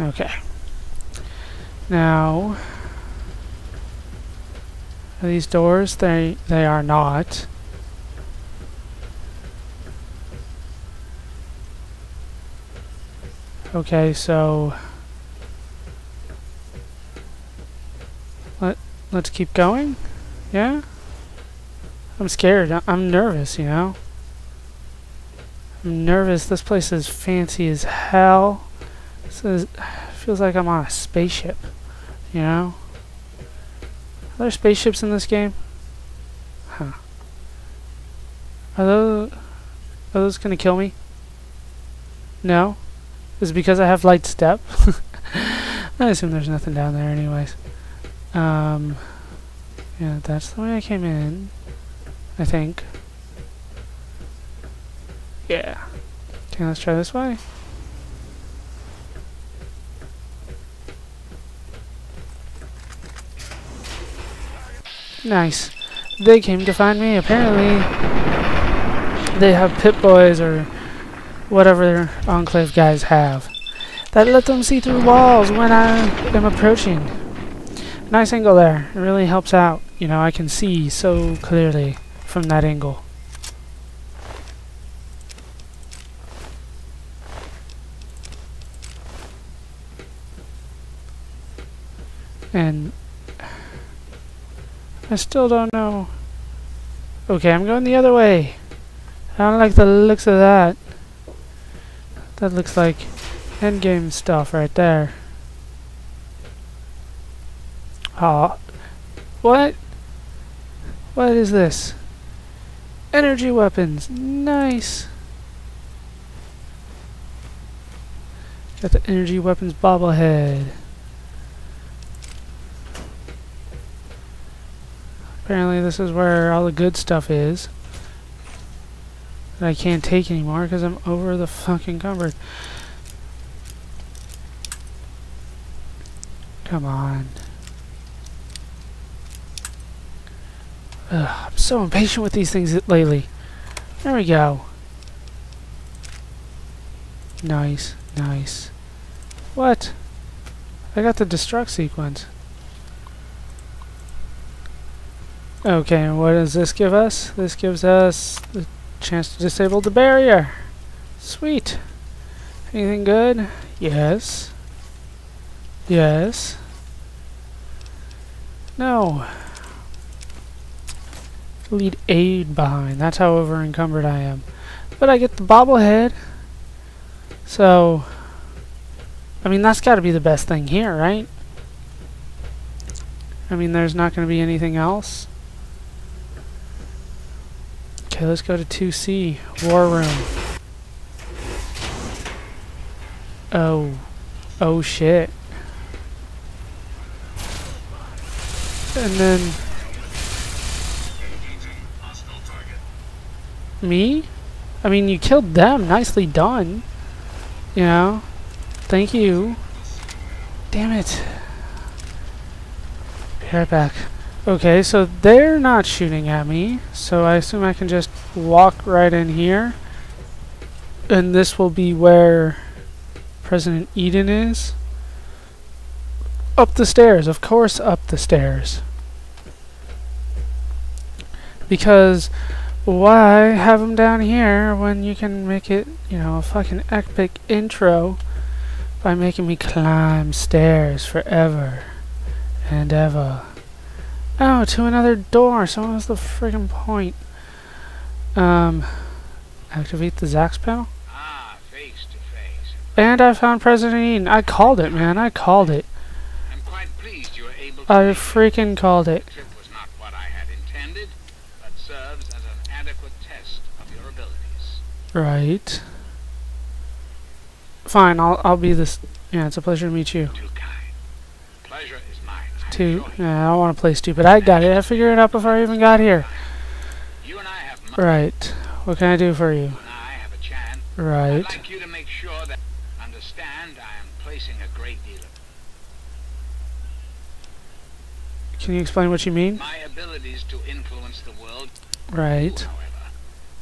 Okay. Now, these doors? They they are not. Okay, so let let's keep going. Yeah. I'm scared. I- I'm nervous. You know. I'm nervous. This place is fancy as hell. Is feels like I'm on a spaceship. You know. Are there spaceships in this game? Huh. Are those are those gonna kill me? No. Is it because I have light step? I assume there's nothing down there anyways. Um, yeah, that's the way I came in. I think. Yeah. Okay, let's try this way. Nice. They came to find me. Apparently, they have Pip-Boys or whatever Enclave guys have that let them see through walls when I am approaching. Nice angle there. It really helps out. You know, I can see so clearly from that angle. And I still don't know. Okay, I'm going the other way. I don't like the looks of that. That looks like endgame stuff right there. Ah, what? What is this? Energy weapons. Nice. Got the energy weapons bobblehead. Apparently this is where all the good stuff is. That I can't take anymore because I'm over the fucking cupboard. Come on. Ugh, I'm so impatient with these things lately. There we go. Nice, nice. What? I got the destruct sequence. Okay, what does this give us? This gives us the chance to disable the barrier. Sweet. Anything good? Yes. Yes. No. Lead aid behind. That's how over encumbered I am. But I get the bobblehead. So, I mean, that's got to be the best thing here, right? I mean, there's not going to be anything else. Okay, let's go to 2C. War room. Oh. Oh shit. And then... Me? I mean, you killed them. Nicely done. You know? Thank you. Damn it. Be right back. Okay, so they're not shooting at me, so I assume I can just walk right in here. And this will be where President Eden is. Up the stairs, of course up the stairs. Because why have them down here when you can make it, you know, a fucking epic intro by making me climb stairs forever and ever. Oh, to another door. So what's the friggin' point? Um, activate the Zax panel. Ah, face to face. And I found President Eden. I called it, man. I called it. I'm quite pleased you were able to I freaking called it. The trip was not what I had intended, but serves as an adequate test of your abilities. Right. Fine, I'll I'll be this. Yeah, it's a pleasure to meet you. Too kind. Pleasure is mine. I Too. Yeah, I don't want to play stupid. I got it. I figured it out before I even got here. You and I have much. Right. What can I do for you? You and I have a chance. I'd Right. like you to make sure that understand I am placing a great deal of Can you explain what you mean? my abilities to influence the world. Right. However,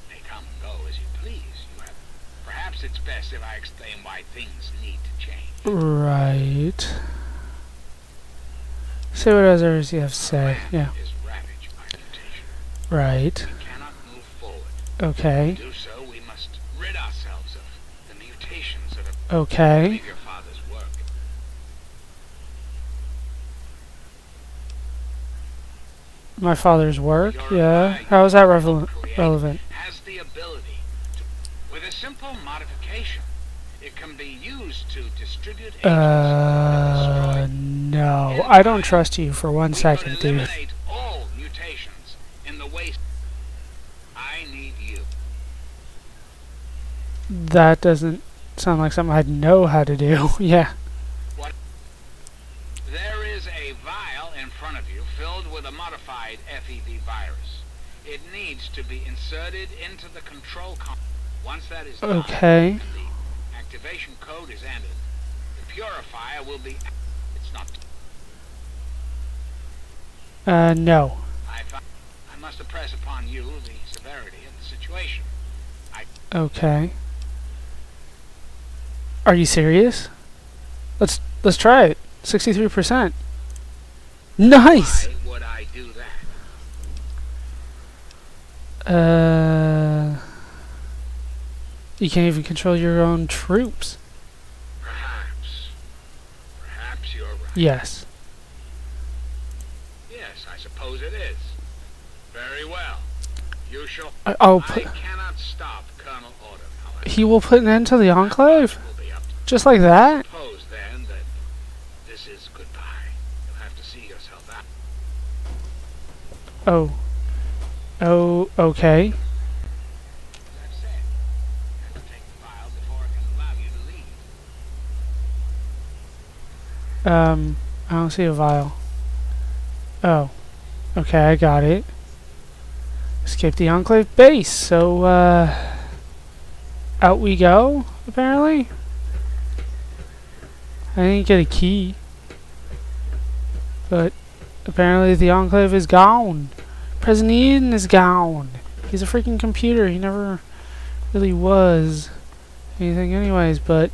may come and go as you please. You have. Perhaps it's best if I explain why things need to change. Right. See what others you have to say. Yeah. Is ravaged by mutation. Right. We cannot move forward. Okay. To do so, we must rid ourselves of the mutations that have Okay. made your father's work. My father's work. Yeah. How is that relevant? Relevant. has the ability to, with a simple modification, it can be used to distribute agents Uh, no. I don't trust you for one second, dude. all mutations in the waste. I need you. That doesn't sound like something I'd know how to do. yeah. There is a vial in front of you filled with a modified FEV virus. It needs to be inserted into the control con- Once that is done, Okay. the activation code is entered, the purifier will be. It's not. Uh, no. I, I must impress upon you the severity of the situation. Okay. Are you serious? Let's let's try it. Sixty-three percent. Nice. Why would I do that? Uh, you can't even control your own troops. Perhaps. Perhaps you're right. Yes. Yes, I suppose it is. Very well. You shall. I, I'll I cannot stop Colonel Autumn, however. He will put an end to the enclave, Will be up to just like that. suppose then that this is goodbye. You'll have to see yourself out. Oh. Oh. Okay. As I've said, you have to take the file before I can allow you to leave. Um. I don't see a vial. Oh. Okay, I got it. Escape the enclave base. So, uh, out we go. Apparently. I didn't get a key. But apparently the enclave is gone. President Eden is gone. He's a freaking computer. He never really was anything anyways, but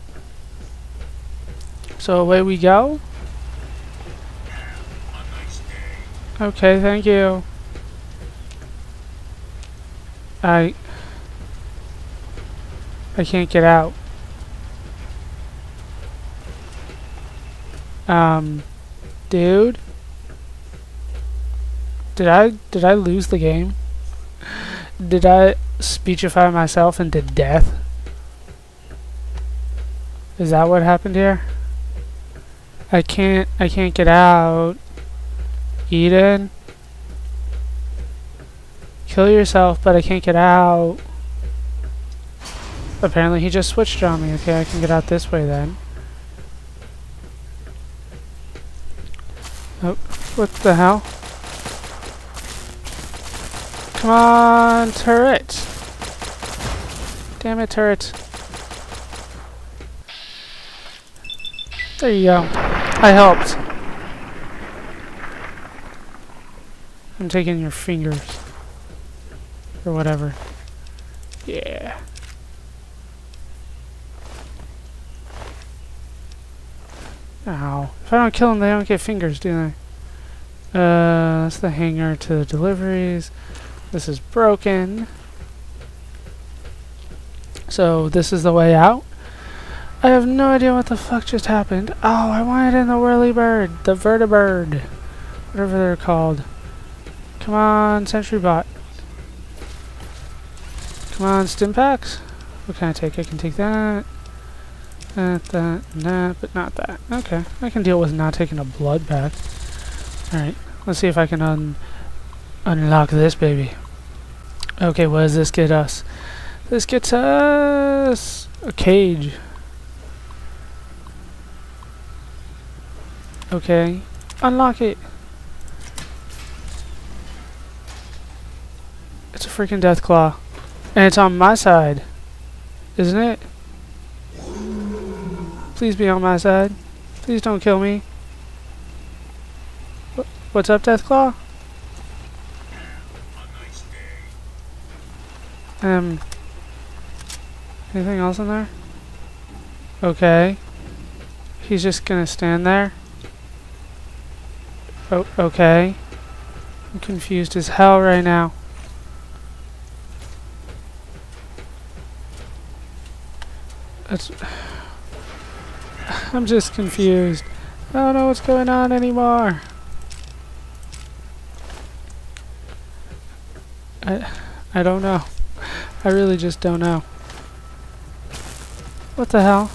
so away we go. Okay, thank you. I I can't get out. Um dude Did I did I lose the game? Did I speechify myself into death? Is that what happened here? I can't I can't get out. Eden? Kill yourself, but I can't get out. Apparently he just switched on me. Okay, I can get out this way then. Oh, what the hell? Come on, turret! Damn it, turret. There you go. I helped. I'm taking your fingers. Or whatever. Yeah. Ow. If I don't kill them, they don't get fingers, do they? Uh, that's the hanger to the deliveries. This is broken. So, this is the way out. I have no idea what the fuck just happened. Oh, I wanted in the whirly bird. The vertibird. Whatever they're called. Come on, Sentry Bot. Come on, Stimpaks. What can I take? I can take that. That, that, and that, but not that. Okay, I can deal with not taking a blood pack. Alright, let's see if I can un unlock this baby. Okay, what does this get us? This gets us a cage. Okay, unlock it. It's a freaking Deathclaw. And it's on my side. Isn't it? Please be on my side. Please don't kill me. What's up, Deathclaw? Um. Anything else in there? Okay. He's just gonna stand there? Oh, okay. I'm confused as hell right now. That's... I'm just confused. I don't know what's going on anymore. I, I don't know. I really just don't know. What the hell?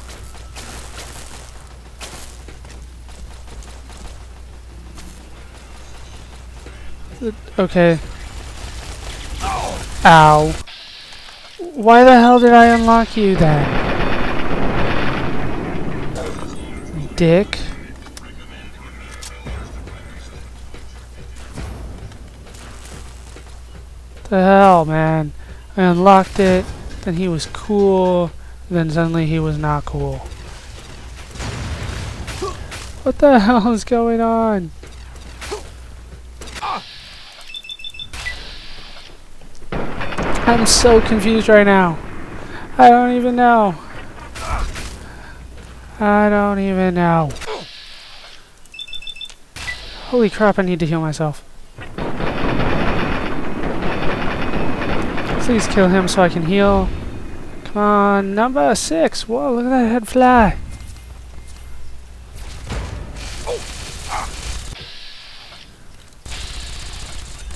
Okay. Ow. Why the hell did I unlock you then? Dick. The hell, man. I unlocked it, then he was cool, then suddenly he was not cool. What the hell is going on? I'm so confused right now. I don't even know. I don't even know. Holy crap, I need to heal myself. Please kill him so I can heal. Come on, number six. Whoa, look at that head fly.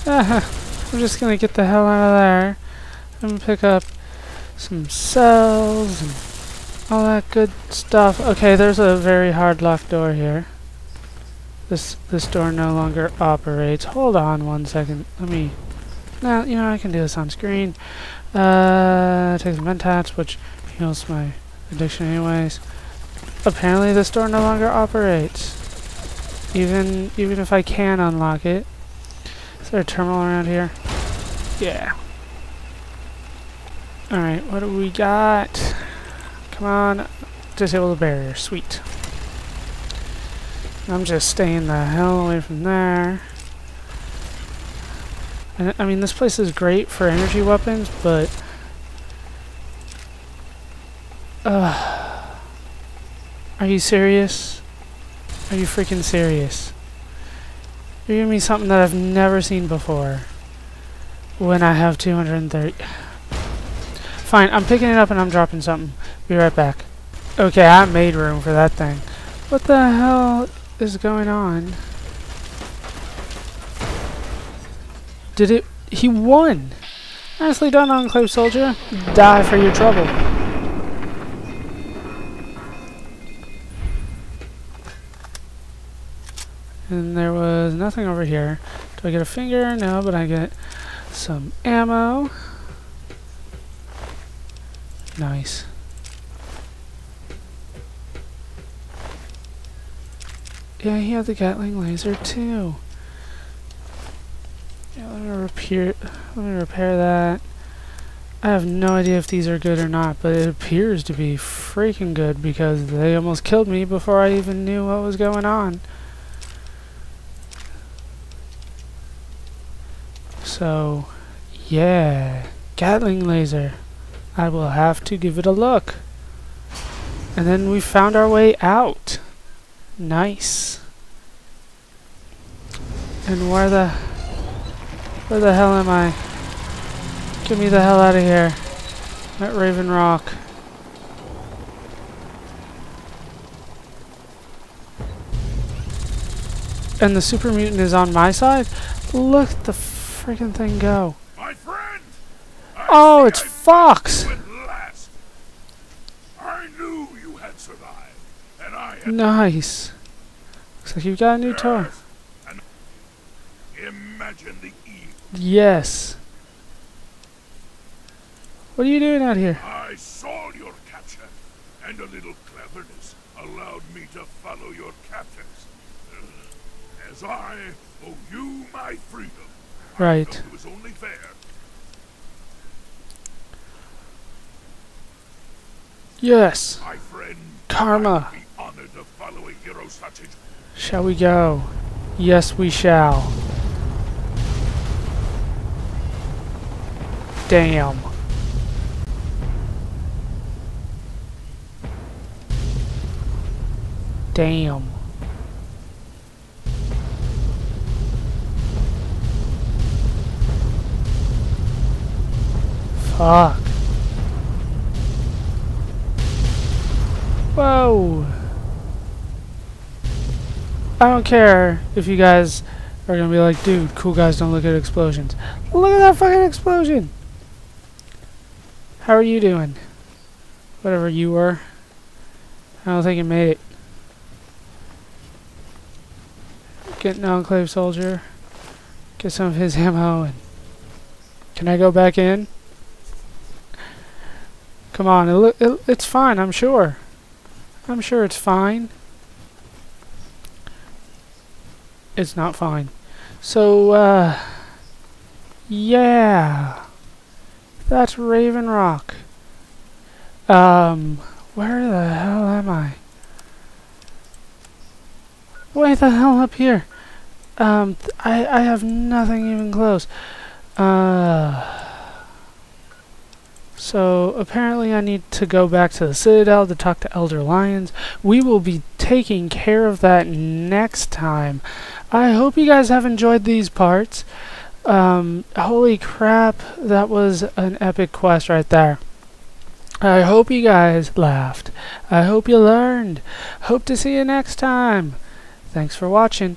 I'm just gonna get the hell out of there and pick up some cells and all that good stuff. Okay, there's a very hard locked door here. This this door no longer operates. Hold on one second. Let me. Now you know I can do this on screen. Uh, take some mentats, which heals my addiction anyways. Apparently, this door no longer operates. Even even if I can unlock it. Is there a terminal around here? Yeah. Alright, what do we got? Come on. Disable the barrier. Sweet. I'm just staying the hell away from there. And, I mean, this place is great for energy weapons, but... Are you serious? Are you freaking serious? You're giving me something that I've never seen before. When I have 230... Fine, I'm picking it up and I'm dropping something. Be right back. Okay, I made room for that thing. What the hell is going on? Did it... He won! Nicely done, Enclave Soldier. Die for your trouble. And there was nothing over here. Do I get a finger? No, but I get some ammo. Nice. Yeah, he had the Gatling laser too. Yeah, let me repair. Let me repair that. I have no idea if these are good or not, but it appears to be freaking good because they almost killed me before I even knew what was going on. So, yeah, Gatling laser. I will have to give it a look. And then we found our way out. Nice. And where the... Where the hell am I? Get me the hell out of here. I'm at Raven Rock. And the super mutant is on my side? Look at the freaking thing go. My friend! I Oh, it's Fawkes! found you at last. I knew you had survived, and I Nice. Looks like you've got a new toy. Yes. Imagine the evil. Yes. What are you doing out here? I saw your capture, and a little cleverness allowed me to follow your captors. As I owe you my freedom, Right. it was only fair. Yes. My friend, Karma. I'd be honored to follow a hero such as Shall we go? Yes, we shall. Damn. Damn. Fuck. Whoa. I don't care if you guys are gonna be like, dude, cool guys don't look at explosions. Look at that fucking explosion! How are you doing? Whatever you were. I don't think you made it. Get an Enclave soldier. Get some of his ammo and... Can I go back in? Come on, it, it, it's fine, I'm sure. I'm sure it's fine. It's not fine. So, uh... Yeah. That's Raven Rock. Um, where the hell am I? Way the hell up here. Um, I, I have nothing even close. Uh... So apparently I need to go back to the Citadel to talk to Elder Lyons. We will be taking care of that next time. I hope you guys have enjoyed these parts. Um, holy crap, that was an epic quest right there. I hope you guys laughed. I hope you learned. Hope to see you next time. Thanks for watching.